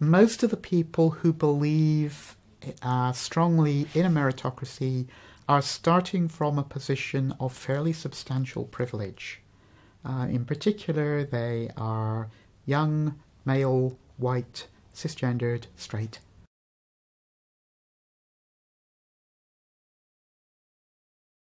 most of the people who believe uh, strongly in a meritocracy are starting from a position of fairly substantial privilege. Uh, in particular, they are young, male, white, cisgendered, straight